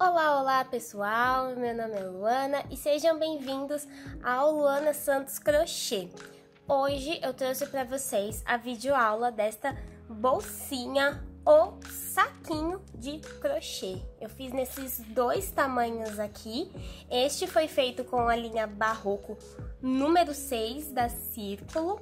Olá, olá pessoal, meu nome é Luana e sejam bem-vindos ao Luana Santos Crochê. Hoje eu trouxe para vocês a videoaula desta bolsinha ou saquinho de crochê. Eu fiz nesses dois tamanhos aqui. Este foi feito com a linha Barroco número 6 da Círculo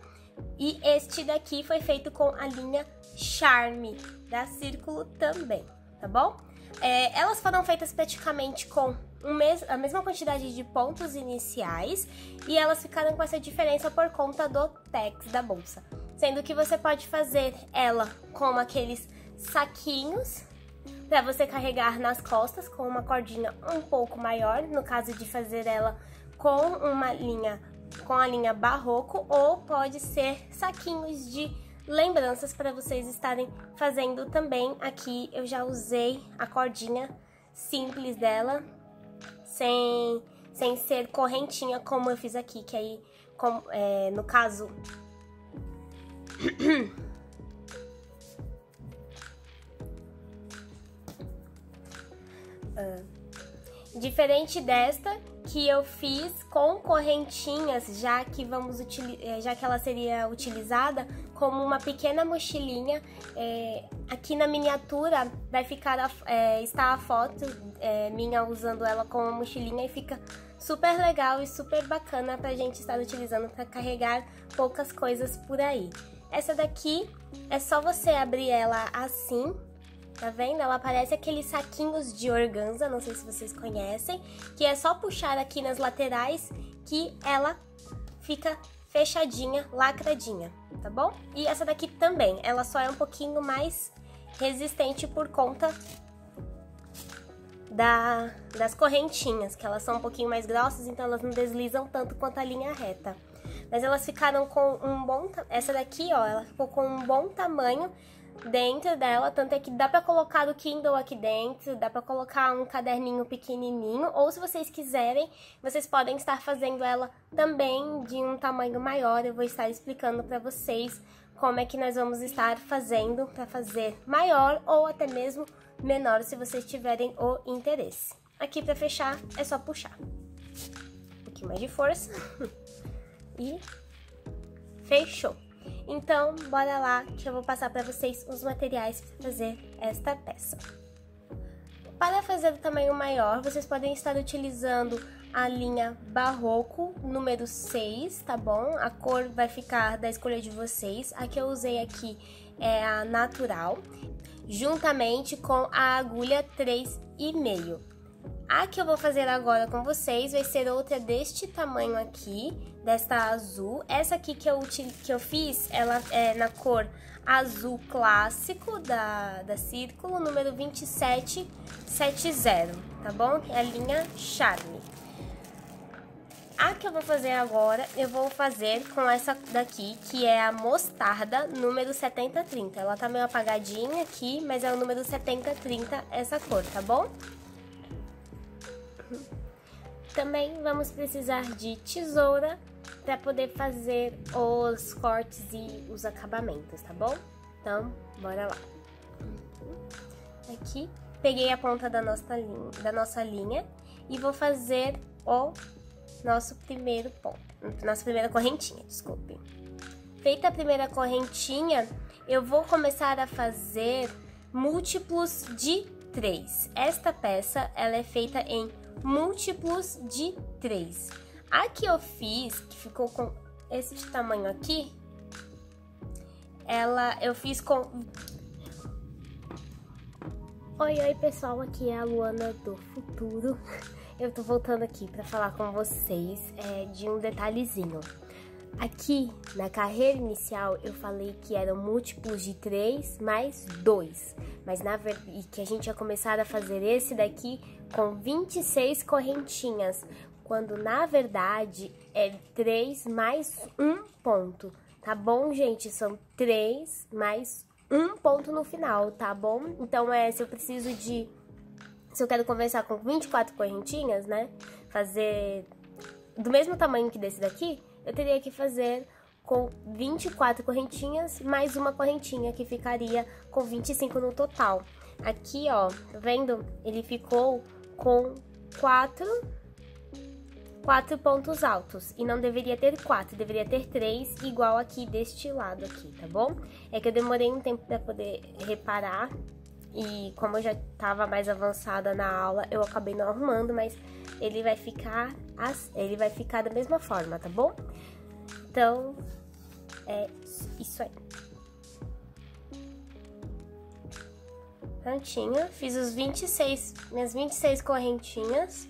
e este daqui foi feito com a linha Charme da Círculo também, tá bom? É, elas foram feitas praticamente com um mes a mesma quantidade de pontos iniciais e elas ficaram com essa diferença por conta do tex da bolsa. Sendo que você pode fazer ela com aqueles saquinhos para você carregar nas costas com uma cordinha um pouco maior, no caso de fazer ela com uma linha com a linha barroco ou pode ser saquinhos de lembranças para vocês estarem fazendo também. Aqui eu já usei a cordinha simples dela, sem, sem ser correntinha como eu fiz aqui, que aí, é, no caso... uh, diferente desta, que eu fiz com correntinhas, já que vamos eh, já que ela seria utilizada como uma pequena mochilinha. É, aqui na miniatura vai ficar a, é, está a foto é, minha usando ela como mochilinha e fica super legal e super bacana para a gente estar utilizando para carregar poucas coisas por aí. Essa daqui é só você abrir ela assim Tá vendo? Ela parece aqueles saquinhos de organza, não sei se vocês conhecem, que é só puxar aqui nas laterais que ela fica fechadinha, lacradinha, tá bom? E essa daqui também, ela só é um pouquinho mais resistente por conta da, das correntinhas, que elas são um pouquinho mais grossas, então elas não deslizam tanto quanto a linha reta. Mas elas ficaram com um bom... Essa daqui, ó, ela ficou com um bom tamanho dentro dela, tanto é que dá para colocar o Kindle aqui dentro, dá para colocar um caderninho pequenininho, ou se vocês quiserem, vocês podem estar fazendo ela também de um tamanho maior. Eu vou estar explicando para vocês como é que nós vamos estar fazendo para fazer maior ou até mesmo menor, se vocês tiverem o interesse. Aqui para fechar é só puxar. Um pouquinho mais de força. e fechou. Então, bora lá que eu vou passar para vocês os materiais para fazer esta peça. Para fazer o tamanho maior, vocês podem estar utilizando a linha Barroco número 6, tá bom? A cor vai ficar da escolha de vocês. A que eu usei aqui é a natural, juntamente com a agulha 3,5. A que eu vou fazer agora com vocês vai ser outra deste tamanho aqui, desta azul. Essa aqui que eu, que eu fiz, ela é na cor azul clássico da, da Círculo, número 2770, tá bom? É a linha Charme. A que eu vou fazer agora, eu vou fazer com essa daqui, que é a mostarda número 7030. Ela tá meio apagadinha aqui, mas é o número 7030 essa cor, tá bom? Também vamos precisar de tesoura para poder fazer os cortes e os acabamentos, tá bom? Então, bora lá. Aqui, peguei a ponta da nossa linha, da nossa linha e vou fazer o nosso primeiro ponto, nossa primeira correntinha, desculpe. Feita a primeira correntinha, eu vou começar a fazer múltiplos de três. Esta peça, ela é feita em múltiplos de 3. A que eu fiz, que ficou com esse tamanho aqui, ela eu fiz com... Oi, oi pessoal, aqui é a Luana do futuro. Eu tô voltando aqui para falar com vocês é, de um detalhezinho. Aqui na carreira inicial eu falei que eram múltiplos de 3 mais 2, mas na verdade que a gente ia começar a fazer esse daqui com 26 correntinhas, quando na verdade é 3 mais 1 ponto, tá bom, gente? São 3 mais 1 ponto no final, tá bom? Então, é, se eu preciso de... Se eu quero conversar com 24 correntinhas, né? Fazer do mesmo tamanho que desse daqui, eu teria que fazer com 24 correntinhas mais uma correntinha, que ficaria com 25 no total. Aqui, ó, tá vendo? Ele ficou com quatro, quatro pontos altos. E não deveria ter quatro, deveria ter três, igual aqui deste lado aqui, tá bom? É que eu demorei um tempo para poder reparar. E como eu já estava mais avançada na aula, eu acabei não arrumando, mas ele vai ficar, ele vai ficar da mesma forma, tá bom? Então, é isso aí. Prontinho, fiz os 26, minhas 26 correntinhas.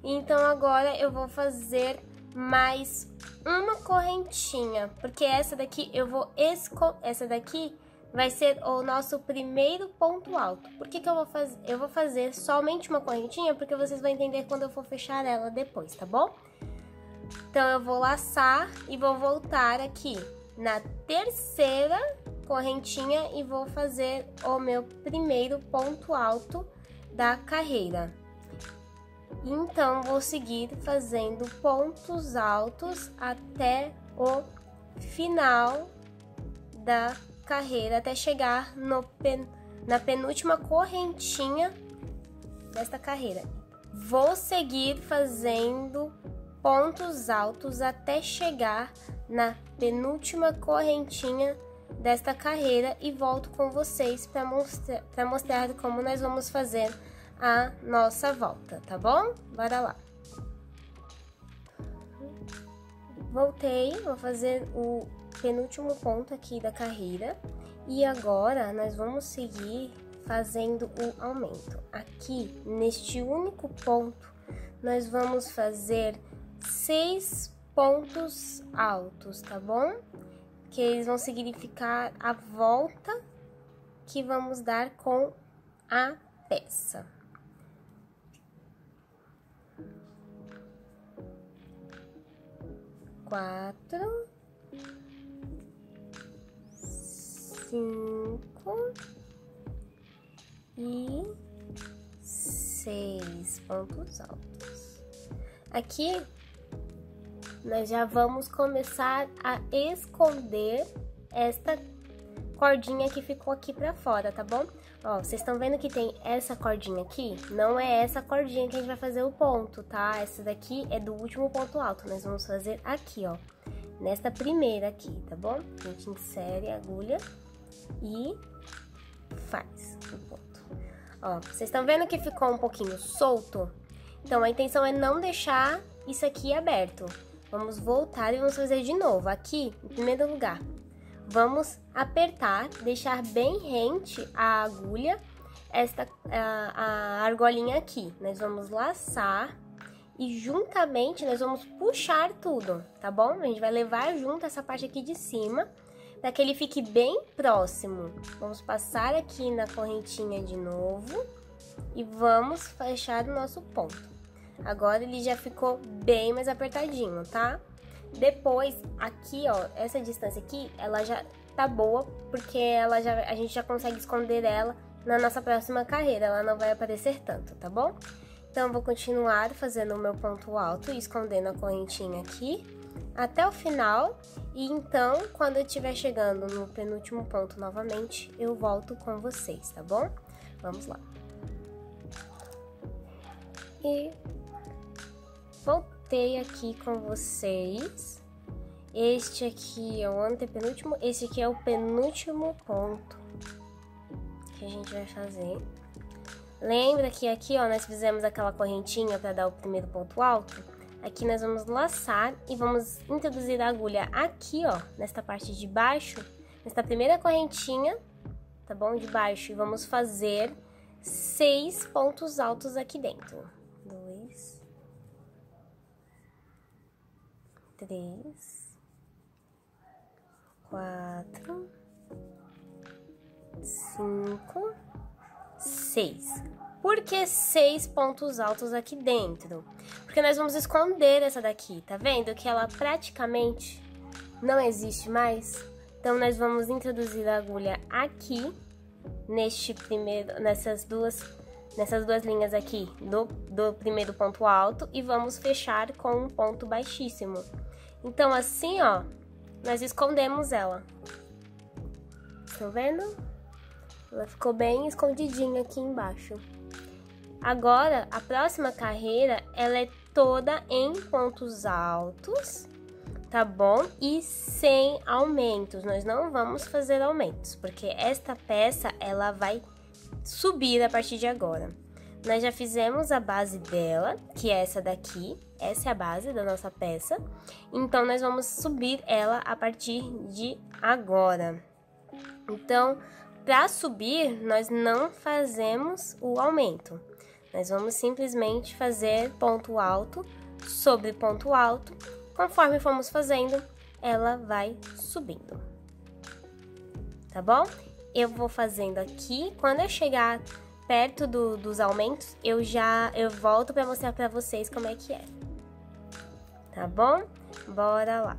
Então agora eu vou fazer mais uma correntinha, porque essa daqui eu vou esco essa daqui vai ser o nosso primeiro ponto alto. Por que, que eu vou fazer? Eu vou fazer somente uma correntinha, porque vocês vão entender quando eu for fechar ela depois, tá bom? Então eu vou laçar e vou voltar aqui na terceira correntinha e vou fazer o meu primeiro ponto alto da carreira. Então, vou seguir fazendo pontos altos até o final da carreira, até chegar pen, na penúltima correntinha desta carreira. Vou seguir fazendo pontos altos até chegar na penúltima correntinha desta carreira e volto com vocês para mostrar, mostrar como nós vamos fazer a nossa volta, tá bom? Bora lá. Voltei, vou fazer o penúltimo ponto aqui da carreira e agora nós vamos seguir fazendo o aumento. Aqui, neste único ponto, nós vamos fazer seis pontos altos, tá bom? que eles vão significar a volta que vamos dar com a peça. Quatro, cinco e seis pontos altos. Aqui nós já vamos começar a esconder esta cordinha que ficou aqui pra fora, tá bom? Ó, vocês estão vendo que tem essa cordinha aqui? Não é essa cordinha que a gente vai fazer o ponto, tá? Essa daqui é do último ponto alto, nós vamos fazer aqui, ó. Nesta primeira aqui, tá bom? A gente insere a agulha e faz o ponto. Ó, vocês estão vendo que ficou um pouquinho solto? Então, a intenção é não deixar isso aqui aberto. Vamos voltar e vamos fazer de novo. Aqui, em primeiro lugar, vamos apertar, deixar bem rente a agulha, esta a, a argolinha aqui. Nós vamos laçar e juntamente nós vamos puxar tudo, tá bom? A gente vai levar junto essa parte aqui de cima, para que ele fique bem próximo. Vamos passar aqui na correntinha de novo e vamos fechar o nosso ponto. Agora ele já ficou bem mais apertadinho, tá? Depois, aqui, ó, essa distância aqui, ela já tá boa, porque ela já, a gente já consegue esconder ela na nossa próxima carreira, ela não vai aparecer tanto, tá bom? Então, vou continuar fazendo o meu ponto alto e escondendo a correntinha aqui até o final. E então, quando eu estiver chegando no penúltimo ponto novamente, eu volto com vocês, tá bom? Vamos lá. E voltei aqui com vocês. Este aqui é o antepenúltimo, esse aqui é o penúltimo ponto que a gente vai fazer. Lembra que aqui, ó, nós fizemos aquela correntinha para dar o primeiro ponto alto? Aqui nós vamos laçar e vamos introduzir a agulha aqui, ó, nesta parte de baixo, nesta primeira correntinha, tá bom? De baixo, e vamos fazer seis pontos altos aqui dentro. Três, quatro, cinco, seis. Por que seis pontos altos aqui dentro? Porque nós vamos esconder essa daqui, tá vendo? Que ela praticamente não existe mais. Então, nós vamos introduzir a agulha aqui, neste primeiro, nessas duas nessas duas linhas aqui do, do primeiro ponto alto e vamos fechar com um ponto baixíssimo. Então, assim, ó, nós escondemos ela. Estão vendo? Ela ficou bem escondidinha aqui embaixo. Agora, a próxima carreira, ela é toda em pontos altos, tá bom? E sem aumentos. Nós não vamos fazer aumentos, porque esta peça, ela vai subir a partir de agora. Nós já fizemos a base dela, que é essa daqui. Essa é a base da nossa peça. Então, nós vamos subir ela a partir de agora. Então, para subir, nós não fazemos o aumento. Nós vamos simplesmente fazer ponto alto sobre ponto alto. Conforme formos fazendo, ela vai subindo. Tá bom? Eu vou fazendo aqui. Quando eu chegar perto do, dos aumentos, eu já eu volto para mostrar para vocês como é que é. Tá bom? Bora lá.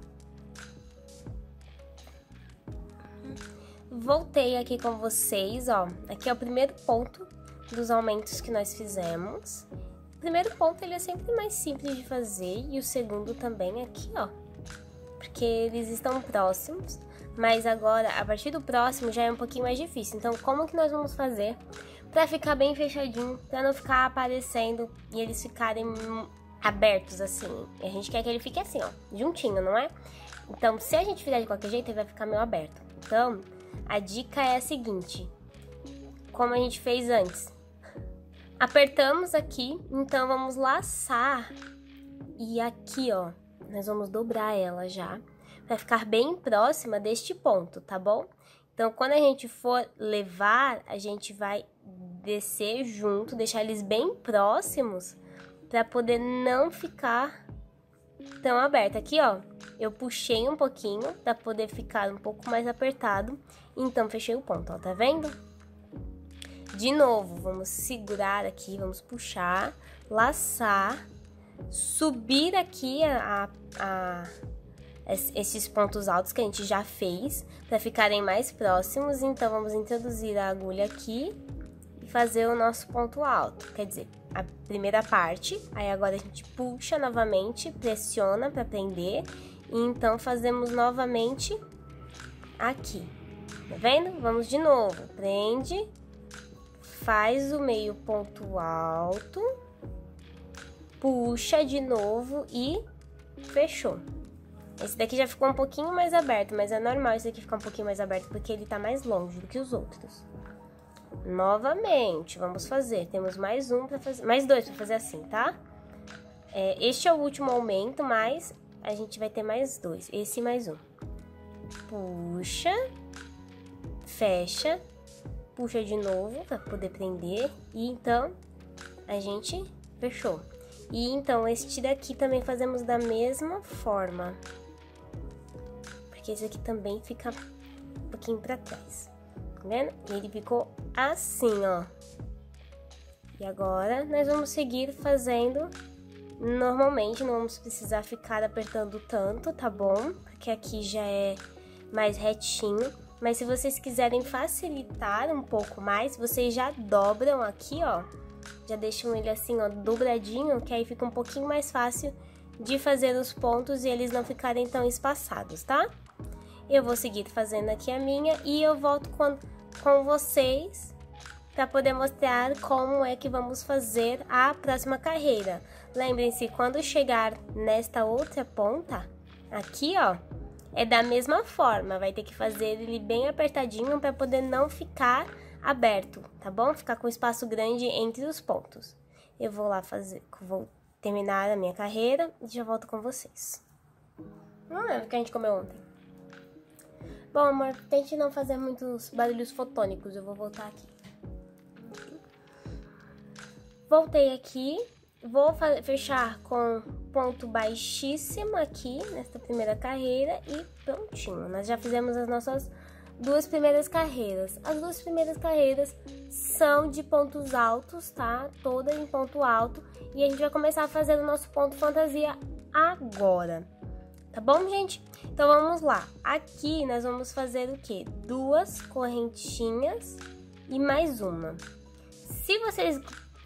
Voltei aqui com vocês, ó. Aqui é o primeiro ponto dos aumentos que nós fizemos. O primeiro ponto ele é sempre mais simples de fazer e o segundo também aqui, ó. Porque eles estão próximos, mas agora a partir do próximo já é um pouquinho mais difícil. Então, como que nós vamos fazer para ficar bem fechadinho, para não ficar aparecendo e eles ficarem abertos assim? A gente quer que ele fique assim, ó, juntinho, não é? Então, se a gente fizer de qualquer jeito, ele vai ficar meio aberto. Então, a dica é a seguinte: como a gente fez antes, Apertamos aqui, então vamos laçar. E aqui, ó, nós vamos dobrar ela já, para ficar bem próxima deste ponto, tá bom? Então, quando a gente for levar, a gente vai descer junto, deixar eles bem próximos, para poder não ficar tão aberto. Aqui, ó, eu puxei um pouquinho para poder ficar um pouco mais apertado, então fechei o ponto, ó, tá vendo? De novo, vamos segurar aqui, vamos puxar, laçar, subir aqui a, a esses pontos altos que a gente já fez para ficarem mais próximos. Então, vamos introduzir a agulha aqui e fazer o nosso ponto alto. Quer dizer, a primeira parte, aí agora a gente puxa novamente, pressiona para prender e então fazemos novamente aqui. Tá vendo? Vamos de novo. Prende faz o meio ponto alto, puxa de novo e fechou. Esse daqui já ficou um pouquinho mais aberto, mas é normal esse aqui ficar um pouquinho mais aberto porque ele tá mais longe do que os outros. Novamente, vamos fazer. Temos mais um para fazer, mais dois para fazer assim, tá? É, este é o último aumento, mas a gente vai ter mais dois. Esse mais um. Puxa, fecha puxa de novo para poder prender e então a gente fechou. E então este daqui também fazemos da mesma forma. Porque esse aqui também fica um pouquinho para trás. Tá vendo? E ele ficou assim, ó. E agora nós vamos seguir fazendo normalmente, não vamos precisar ficar apertando tanto, tá bom? Porque aqui já é mais retinho. Mas se vocês quiserem facilitar um pouco mais, vocês já dobram aqui, ó. Já deixam ele assim, ó, dobradinho, que aí fica um pouquinho mais fácil de fazer os pontos e eles não ficarem tão espaçados, tá? Eu vou seguir fazendo aqui a minha e eu volto com, com vocês para poder mostrar como é que vamos fazer a próxima carreira. Lembrem-se, quando chegar nesta outra ponta, aqui, ó, é da mesma forma, vai ter que fazer ele bem apertadinho para poder não ficar aberto, tá bom? Ficar com espaço grande entre os pontos. Eu vou lá fazer, vou terminar a minha carreira e já volto com vocês. Não lembro o que a gente comeu ontem. Bom, amor, tente não fazer muitos barulhos fotônicos, eu vou voltar aqui. Voltei aqui, Vou fechar com ponto baixíssimo aqui nesta primeira carreira e prontinho. Nós já fizemos as nossas duas primeiras carreiras. As duas primeiras carreiras são de pontos altos, tá? Toda em ponto alto. E a gente vai começar a fazer o nosso ponto fantasia agora. Tá bom, gente? Então vamos lá. Aqui nós vamos fazer o quê? Duas correntinhas e mais uma. Se vocês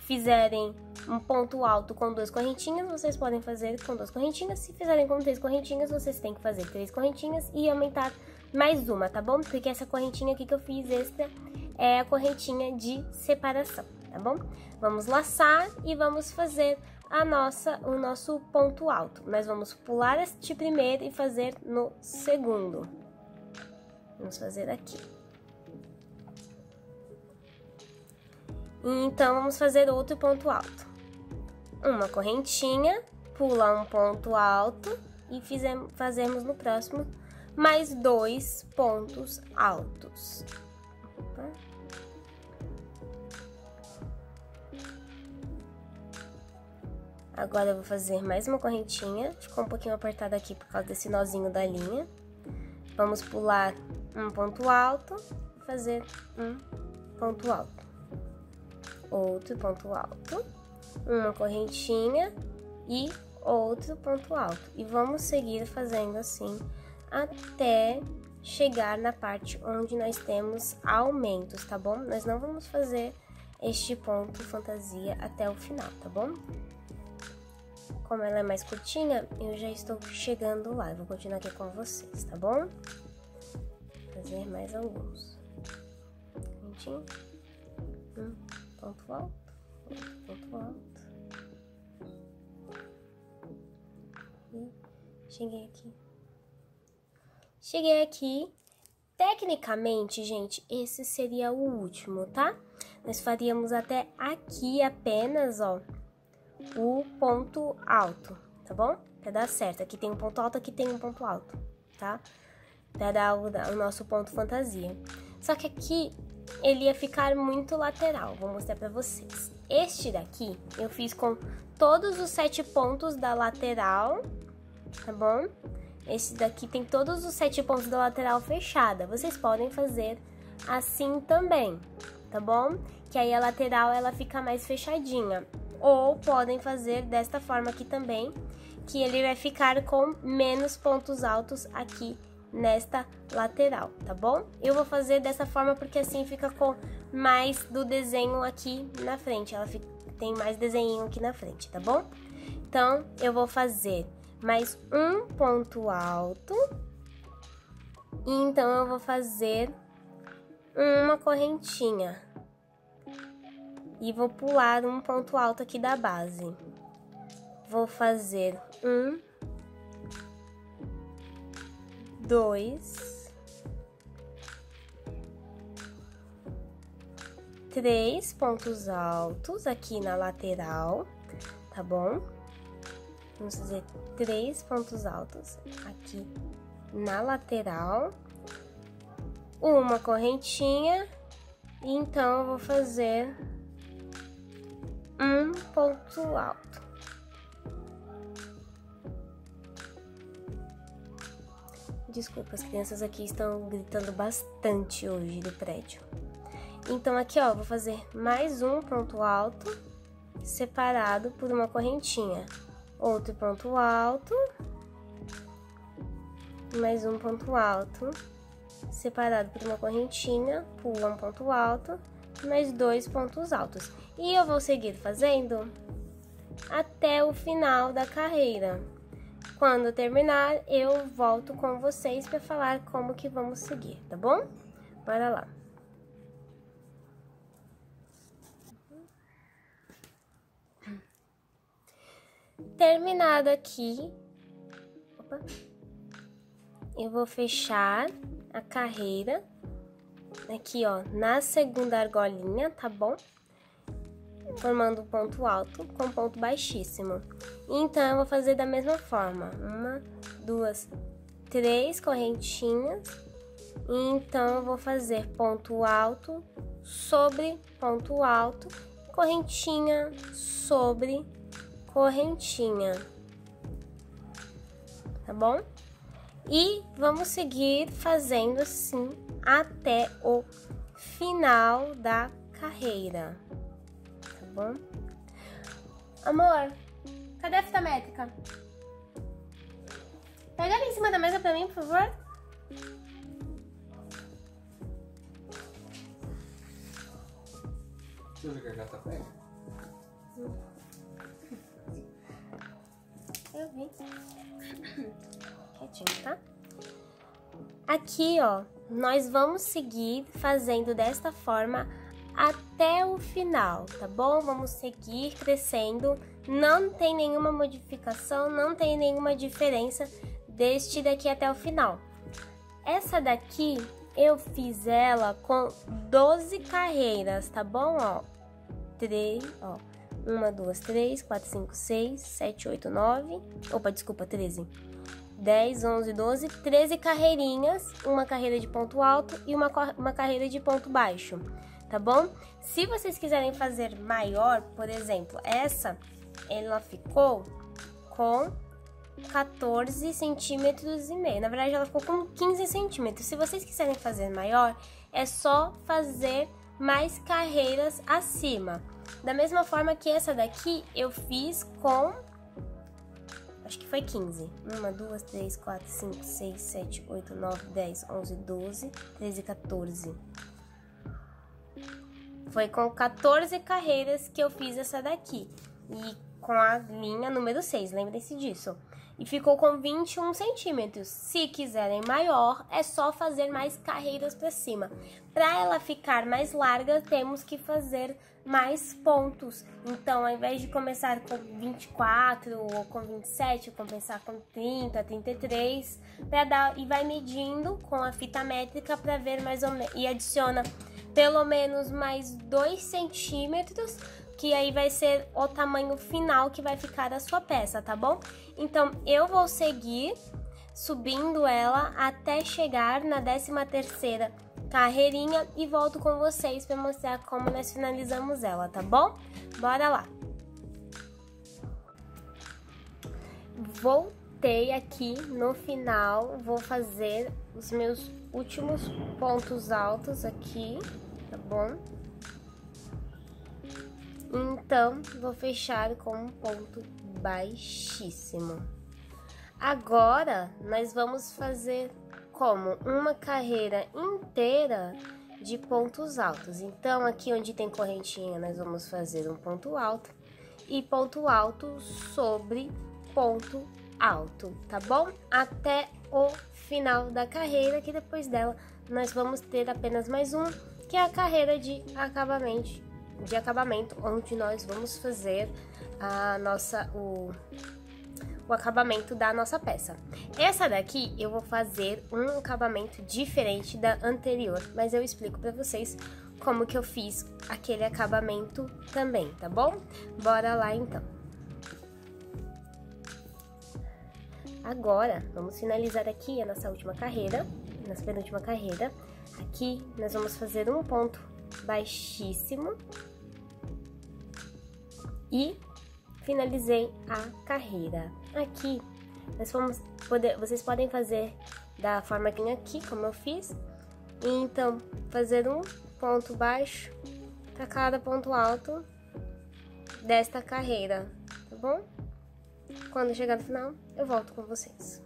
fizerem um ponto alto com duas correntinhas, vocês podem fazer com duas correntinhas. Se fizerem com três correntinhas, vocês têm que fazer três correntinhas e aumentar mais uma, tá bom? Porque essa correntinha aqui que eu fiz extra é a correntinha de separação. tá bom? Vamos laçar e vamos fazer a nossa, o nosso ponto alto. Nós vamos pular este primeiro e fazer no segundo. Vamos fazer aqui. Então, vamos fazer outro ponto alto. Uma correntinha, pula um ponto alto e fizemos, fazemos no próximo mais dois pontos altos. Opa. Agora eu vou fazer mais uma correntinha, ficou um pouquinho apertada aqui por causa desse nozinho da linha. Vamos pular um ponto alto fazer um ponto alto. Outro ponto alto, uma correntinha e outro ponto alto. E vamos seguir fazendo assim até chegar na parte onde nós temos aumentos, tá bom? Nós não vamos fazer este ponto fantasia até o final, tá bom? Como ela é mais curtinha, eu já estou chegando lá. Eu vou continuar aqui com vocês, tá bom? Fazer mais alguns. Pontinho. Um ponto alto. Ponto alto. E cheguei aqui. Cheguei aqui. Tecnicamente, gente, esse seria o último, tá? Nós faríamos até aqui apenas, ó, o ponto alto, tá bom? Pra dar certo. Aqui tem um ponto alto, aqui tem um ponto alto, tá? Pra dar o, o nosso ponto fantasia. Só que aqui ele ia ficar muito lateral. Vou mostrar pra vocês. Este daqui eu fiz com todos os sete pontos da lateral, tá bom? Esse daqui tem todos os sete pontos da lateral fechada. Vocês podem fazer assim também, tá bom? Que aí a lateral ela fica mais fechadinha. Ou podem fazer desta forma aqui também, que ele vai ficar com menos pontos altos aqui nesta lateral, tá bom? Eu vou fazer dessa forma porque assim fica com mais do desenho aqui na frente. Ela fica, tem mais desenho aqui na frente, tá bom? Então, eu vou fazer mais um ponto alto. E então, eu vou fazer uma correntinha. E vou pular um ponto alto aqui da base. Vou fazer um, dois, três pontos altos aqui na lateral, tá bom? Vamos fazer três pontos altos aqui na lateral, uma correntinha, e então eu vou fazer ponto alto. Desculpa, as crianças aqui estão gritando bastante hoje do prédio. Então, aqui, ó, vou fazer mais um ponto alto separado por uma correntinha. Outro ponto alto. Mais um ponto alto separado por uma correntinha. Pula um ponto alto. Mais dois pontos altos. E eu vou seguir fazendo até o final da carreira. Quando terminar, eu volto com vocês para falar como que vamos seguir, tá bom? Bora lá. Terminado aqui, opa, eu vou fechar a carreira aqui, ó, na segunda argolinha, tá bom? Formando um ponto alto com ponto baixíssimo. Então, eu vou fazer da mesma forma. Uma, duas, três correntinhas. Então, eu vou fazer ponto alto sobre ponto alto, correntinha sobre correntinha. Tá bom? E vamos seguir fazendo assim até o final da carreira bom? Amor, cadê a fita métrica? Pega ali em cima da mesa pra mim, por favor. Deixa eu ver que a gata pega. Eu vi. Quietinho, tá? Aqui, ó, nós vamos seguir fazendo desta forma até o final, tá bom? Vamos seguir crescendo. Não tem nenhuma modificação, não tem nenhuma diferença deste daqui até o final. Essa daqui eu fiz ela com 12 carreiras, tá bom? Ó, 3, ó. 1, 2, 3, 4, 5, 6, 7, 8, 9. Opa, desculpa, 13. 10, 11, 12, 13 carreirinhas, uma carreira de ponto alto e uma, uma carreira de ponto baixo, tá bom? Se vocês quiserem fazer maior, por exemplo, essa, ela ficou com 14 centímetros e meio. Na verdade, ela ficou com 15 centímetros. Se vocês quiserem fazer maior, é só fazer mais carreiras acima. Da mesma forma que essa daqui, eu fiz com acho que foi 15. 1, 2, 3, 4, 5, 6, 7, 8, 9, 10, 11, 12, 13, 14. Foi com 14 carreiras que eu fiz essa daqui. E com a linha número 6, lembrem-se disso. E ficou com 21 centímetros. Se quiserem maior, é só fazer mais carreiras para cima. Para ela ficar mais larga, temos que fazer mais pontos. Então, ao invés de começar com 24 ou com 27, começar com 30, 33, para dar e vai medindo com a fita métrica para ver mais ou menos e adiciona pelo menos mais 2 centímetros, que aí vai ser o tamanho final que vai ficar da sua peça, tá bom? Então, eu vou seguir subindo ela até chegar na 13 terceira carreirinha e volto com vocês para mostrar como nós finalizamos ela, tá bom? Bora lá! Voltei aqui no final, vou fazer os meus últimos pontos altos aqui, tá bom? Então, vou fechar com um ponto baixíssimo. Agora, nós vamos fazer como uma carreira inteira de pontos altos. Então, aqui onde tem correntinha, nós vamos fazer um ponto alto e ponto alto sobre ponto alto, tá bom? Até o final da carreira, que depois dela nós vamos ter apenas mais um, que é a carreira de acabamento, de acabamento, onde nós vamos fazer a nossa o o acabamento da nossa peça. Essa daqui eu vou fazer um acabamento diferente da anterior, mas eu explico para vocês como que eu fiz aquele acabamento também, tá bom? Bora lá então. Agora, vamos finalizar aqui a nossa última carreira, nossa penúltima carreira. Aqui, nós vamos fazer um ponto baixíssimo e finalizei a carreira. Aqui, nós vamos poder, vocês podem fazer da forma que aqui, como eu fiz. E então, fazer um ponto baixo para cada ponto alto desta carreira, tá bom? Quando chegar no final, eu volto com vocês.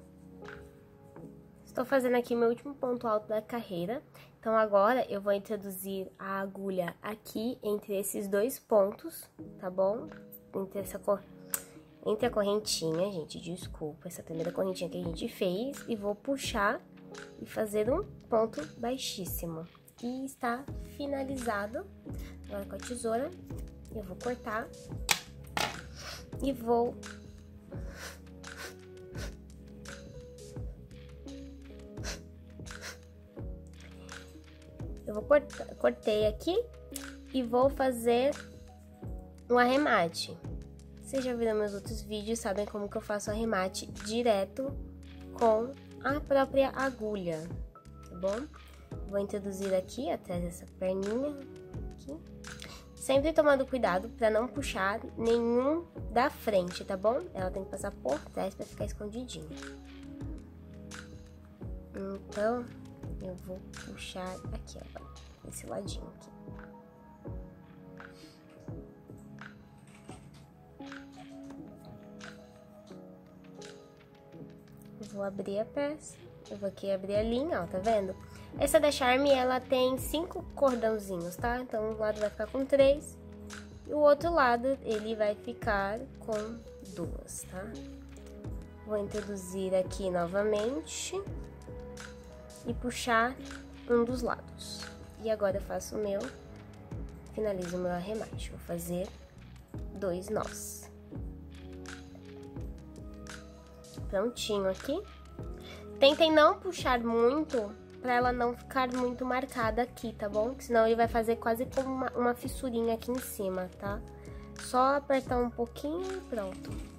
Estou fazendo aqui meu último ponto alto da carreira. Então, agora eu vou introduzir a agulha aqui entre esses dois pontos, tá bom? entre essa cor... entre a correntinha, gente, desculpa, essa primeira correntinha que a gente fez e vou puxar e fazer um ponto baixíssimo. E está finalizado. Agora com a tesoura, eu vou cortar e vou Eu vou cortar, cortei aqui e vou fazer um arremate. Vocês já viram meus outros vídeos, sabem como que eu faço arremate direto com a própria agulha, tá bom? Vou introduzir aqui atrás dessa perninha, aqui. Sempre tomando cuidado para não puxar nenhum da frente, tá bom? Ela tem que passar por trás para ficar escondidinha. Então, eu vou puxar aqui, ó, esse ladinho aqui. Vou abrir a peça, eu vou aqui abrir a linha, ó, tá vendo? Essa da Charme, ela tem cinco cordãozinhos, tá? Então, um lado vai ficar com três e o outro lado, ele vai ficar com duas, tá? Vou introduzir aqui novamente e puxar um dos lados. E agora eu faço o meu finalizo o meu arremate. Vou fazer dois nós. Prontinho aqui. Tentem não puxar muito pra ela não ficar muito marcada aqui, tá bom? senão ele vai fazer quase como uma, uma fissurinha aqui em cima, tá? Só apertar um pouquinho e pronto.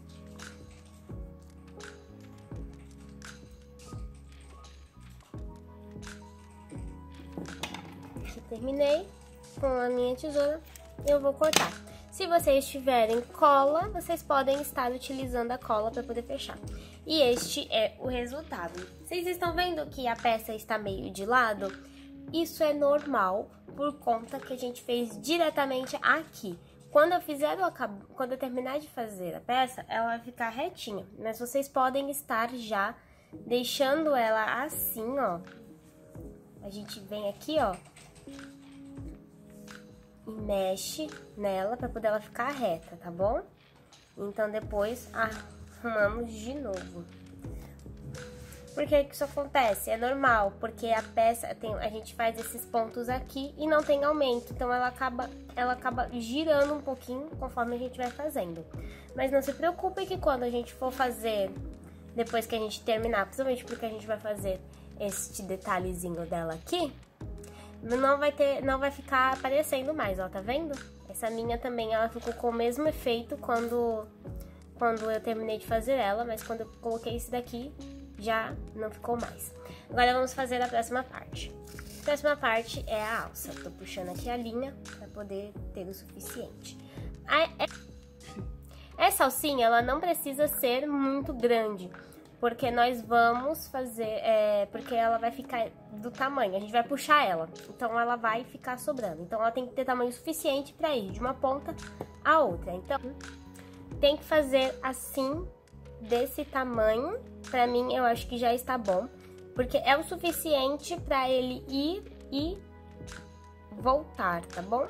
Terminei com a minha tesoura, eu vou cortar. Se vocês tiverem cola, vocês podem estar utilizando a cola para poder fechar. E este é o resultado. Vocês estão vendo que a peça está meio de lado? Isso é normal por conta que a gente fez diretamente aqui. Quando eu fizer, eu quando eu terminar de fazer a peça, ela vai ficar retinha. Mas vocês podem estar já deixando ela assim, ó. A gente vem aqui, ó. E mexe nela para poder ela ficar reta, tá bom? Então depois arrumamos de novo. Por que, que isso acontece? É normal, porque a peça tem, a gente faz esses pontos aqui e não tem aumento, então ela acaba, ela acaba girando um pouquinho conforme a gente vai fazendo. Mas não se preocupe que quando a gente for fazer, depois que a gente terminar, principalmente porque a gente vai fazer este detalhezinho dela aqui, não vai ter, não vai ficar aparecendo mais, ó, tá vendo? Essa minha também, ela ficou com o mesmo efeito quando quando eu terminei de fazer ela, mas quando eu coloquei esse daqui, já não ficou mais. Agora vamos fazer a próxima parte. A próxima parte é a alça. Tô puxando aqui a linha para poder ter o suficiente. É, essa alcinha, ela não precisa ser muito grande, porque nós vamos fazer, é, porque ela vai ficar do tamanho, a gente vai puxar ela, então ela vai ficar sobrando. Então ela tem que ter tamanho suficiente para ir de uma ponta a outra. Então tem que fazer assim, desse tamanho. Pra mim, eu acho que já está bom. Porque é o suficiente pra ele ir e voltar, tá bom?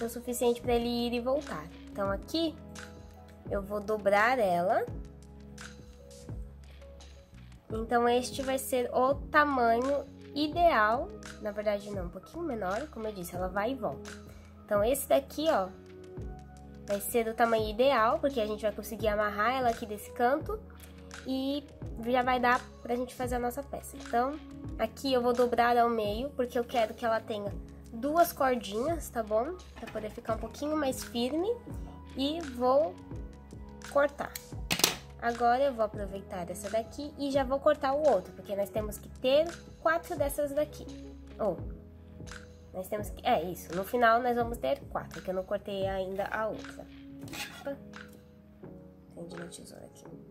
É o suficiente pra ele ir e voltar. Então, aqui, eu vou dobrar ela. Então, este vai ser o tamanho ideal. Na verdade, não, um pouquinho menor, como eu disse, ela vai e volta. Então, esse daqui, ó, Vai ser do tamanho ideal, porque a gente vai conseguir amarrar ela aqui desse canto e já vai dar pra gente fazer a nossa peça. Então, aqui eu vou dobrar ao meio, porque eu quero que ela tenha duas cordinhas, tá bom? Pra poder ficar um pouquinho mais firme e vou cortar. Agora eu vou aproveitar essa daqui e já vou cortar o outro, porque nós temos que ter quatro dessas daqui. Ou, oh, nós temos que... É isso, no final nós vamos ter quatro, que eu não cortei ainda a outra. Opa. Prendi na tesoura aqui.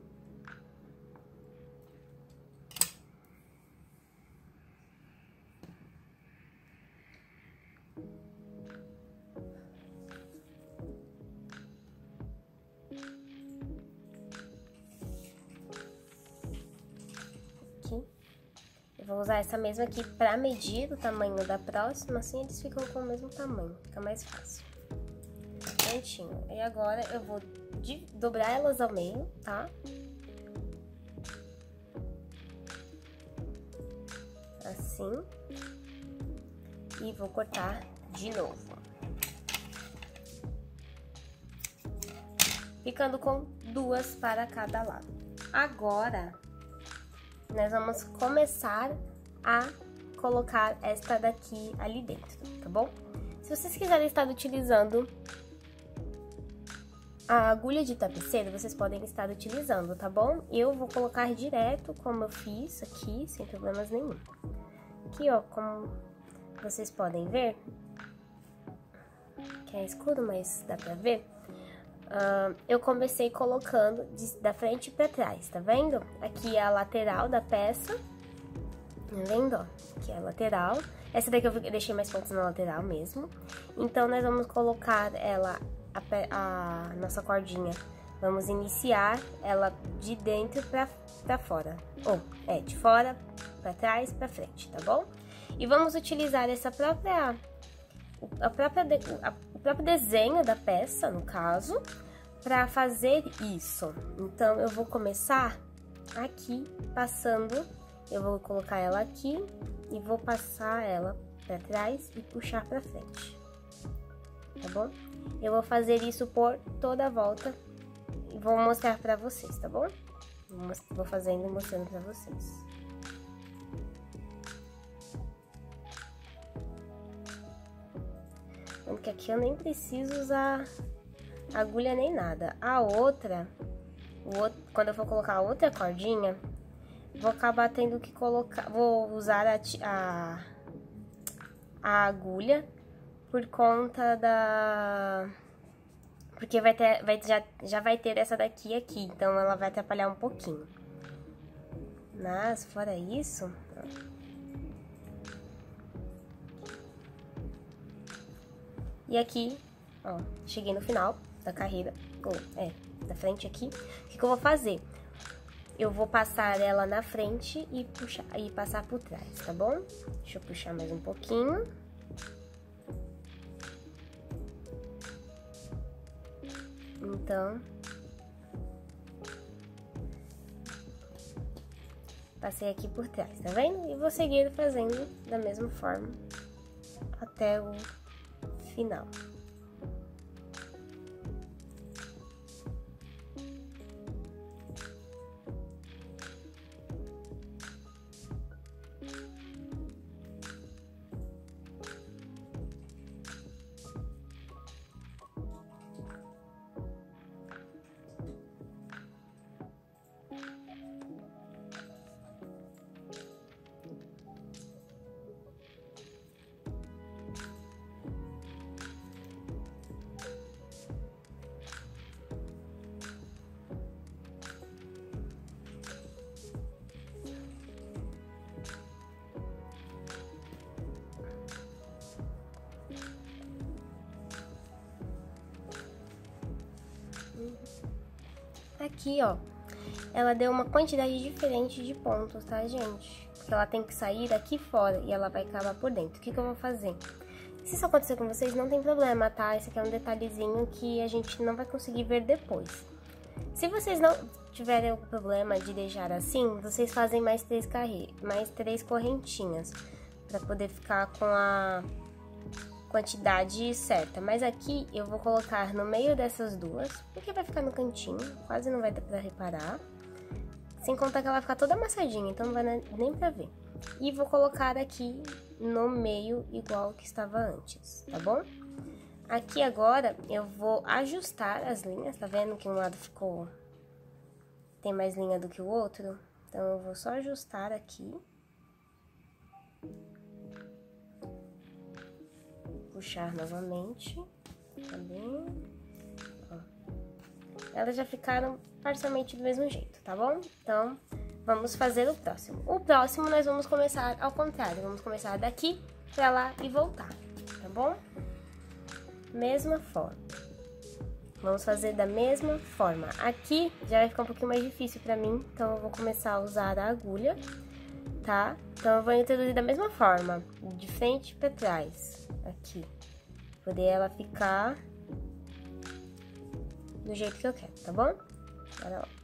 Vou usar essa mesma aqui pra medir o tamanho da próxima, assim eles ficam com o mesmo tamanho, fica mais fácil. Prontinho. E agora eu vou dobrar elas ao meio, tá? Assim. E vou cortar de novo. Ficando com duas para cada lado. Agora, nós vamos começar a colocar esta daqui ali dentro, tá bom? Se vocês quiserem estar utilizando a agulha de tapeceiro, vocês podem estar utilizando, tá bom? Eu vou colocar direto, como eu fiz aqui, sem problemas nenhum. Aqui, ó, como vocês podem ver, que é escuro, mas dá pra ver, Uh, eu comecei colocando de, da frente para trás, tá vendo? Aqui é a lateral da peça, tá vendo? Aqui é a lateral. Essa daqui eu deixei mais pontos na lateral mesmo. Então, nós vamos colocar ela, a, a nossa cordinha, vamos iniciar ela de dentro pra, pra fora. Ou, é, de fora para trás para frente, tá bom? E vamos utilizar essa própria a própria de, a, o próprio desenho da peça, no caso, para fazer isso. Então, eu vou começar aqui, passando, eu vou colocar ela aqui e vou passar ela para trás e puxar para frente. tá bom? Eu vou fazer isso por toda a volta e vou mostrar pra vocês, tá bom? Vou fazendo e mostrando pra vocês. Vendo que aqui eu nem preciso usar agulha nem nada. A outra, outro, quando eu for colocar a outra cordinha, vou acabar tendo que colocar, vou usar a, a, a agulha por conta da porque vai ter, vai, já, já vai ter essa daqui aqui, então ela vai atrapalhar um pouquinho. Mas, fora isso... E aqui, ó, cheguei no final da carreira, ou, é, da frente aqui. O que, que eu vou fazer? Eu vou passar ela na frente e, puxar, e passar por trás, tá bom? Deixa eu puxar mais um pouquinho. Então, passei aqui por trás, tá vendo? E vou seguir fazendo da mesma forma até o final. Aqui, ó, ela deu uma quantidade diferente de pontos, tá, gente? Porque ela tem que sair daqui fora e ela vai acabar por dentro. O que, que eu vou fazer? Se isso acontecer com vocês, não tem problema, tá? Esse aqui é um detalhezinho que a gente não vai conseguir ver depois. Se vocês não tiverem o problema de deixar assim, vocês fazem mais três, carre... mais três correntinhas para poder ficar com a quantidade certa. Mas aqui eu vou colocar no meio dessas duas, porque vai ficar no cantinho, quase não vai dar pra reparar. Sem contar que ela vai ficar toda amassadinha, então não vai nem pra ver. E vou colocar aqui no meio igual que estava antes, tá bom? Aqui agora eu vou ajustar as linhas, tá vendo que um lado ficou... Tem mais linha do que o outro? Então eu vou só ajustar aqui. Puxar novamente, tá bem? Ó. Elas já ficaram parcialmente do mesmo jeito, tá bom? Então, vamos fazer o próximo. O próximo nós vamos começar ao contrário, vamos começar daqui pra lá e voltar, tá bom? Mesma forma. Vamos fazer da mesma forma. Aqui já vai ficar um pouquinho mais difícil pra mim, então eu vou começar a usar a agulha, tá? Então eu vou introduzir da mesma forma, de frente pra trás aqui. Poder ela ficar do jeito que eu quero, tá bom? Bora lá.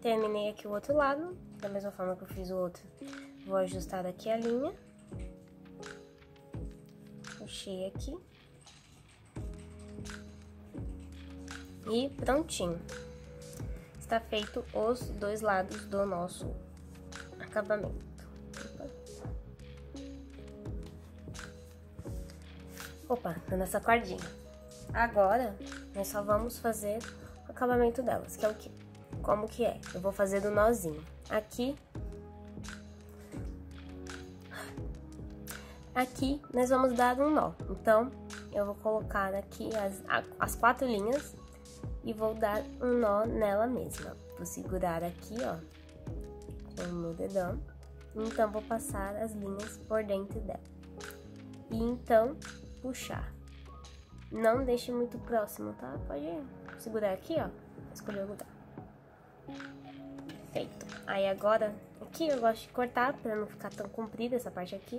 Terminei aqui o outro lado, da mesma forma que eu fiz o outro. Vou ajustar aqui a linha. Puxei aqui. E prontinho. Está feito os dois lados do nosso acabamento. Opa, dando essa cordinha. Agora, nós só vamos fazer o acabamento delas, que é o que? Como que é? Eu vou fazer do nozinho. Aqui. Aqui, nós vamos dar um nó. Então, eu vou colocar aqui as, as quatro linhas e vou dar um nó nela mesma. Vou segurar aqui, ó, com o meu dedão. Então, vou passar as linhas por dentro dela. E então, puxar. Não deixe muito próximo, tá? Pode segurar aqui, ó. Escolher o lugar. Feito. Aí agora, aqui eu gosto de cortar pra não ficar tão comprida essa parte aqui.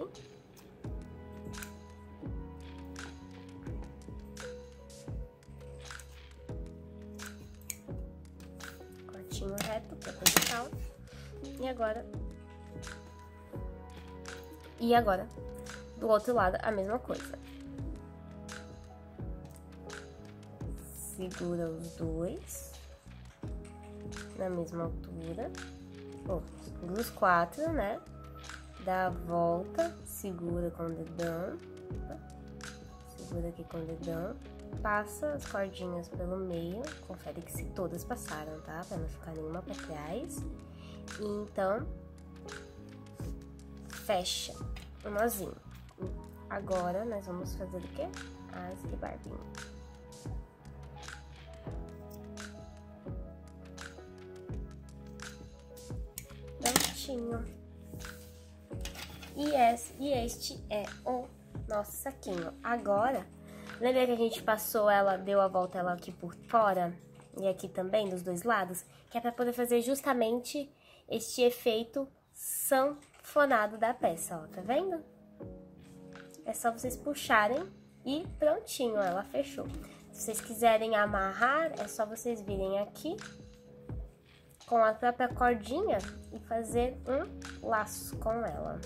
Cortinho reto pra cortar. E agora... E agora, do outro lado, a mesma coisa. segura os dois na mesma altura. Os quatro, né? Dá a volta, segura com o dedão. Segura aqui com o dedão. Passa as cordinhas pelo meio. Confere que se todas passaram, tá? Pra não ficar nenhuma pra trás. E então, fecha o nozinho. Agora, nós vamos fazer o quê? As rebarbinhas. Prontinho. E, esse, e este é o nosso saquinho. Agora, lembra que a gente passou ela, deu a volta ela aqui por fora? E aqui também, dos dois lados? Que é pra poder fazer justamente este efeito sanfonado da peça, ó. Tá vendo? É só vocês puxarem e prontinho, ela fechou. Se vocês quiserem amarrar, é só vocês virem aqui com a própria cordinha e fazer um laço com ela.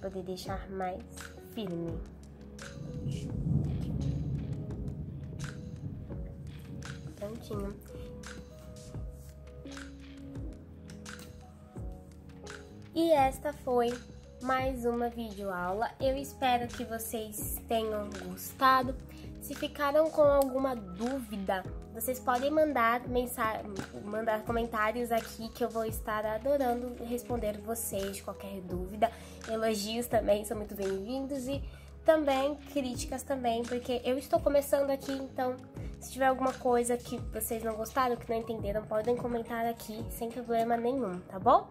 Pra poder deixar mais firme. Prontinho. E esta foi mais uma videoaula. Eu espero que vocês tenham gostado. Se ficaram com alguma dúvida, vocês podem mandar mensagem, mandar comentários aqui que eu vou estar adorando responder vocês qualquer dúvida. Elogios também são muito bem-vindos e também críticas também, porque eu estou começando aqui, então se tiver alguma coisa que vocês não gostaram, que não entenderam, podem comentar aqui sem problema nenhum, tá bom?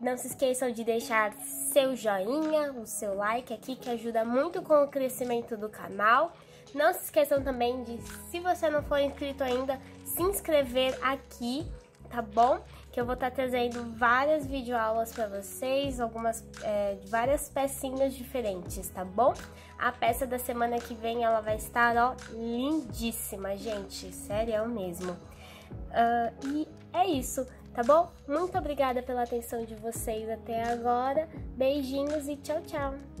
Não se esqueçam de deixar seu joinha, o seu like aqui, que ajuda muito com o crescimento do canal. Não se esqueçam também de, se você não for inscrito ainda, se inscrever aqui, tá bom? Que eu vou estar tá trazendo várias videoaulas para vocês, algumas, é, várias pecinhas diferentes, tá bom? A peça da semana que vem, ela vai estar, ó, lindíssima, gente, sério mesmo. Uh, e é isso, tá bom? Muito obrigada pela atenção de vocês até agora. Beijinhos e tchau, tchau!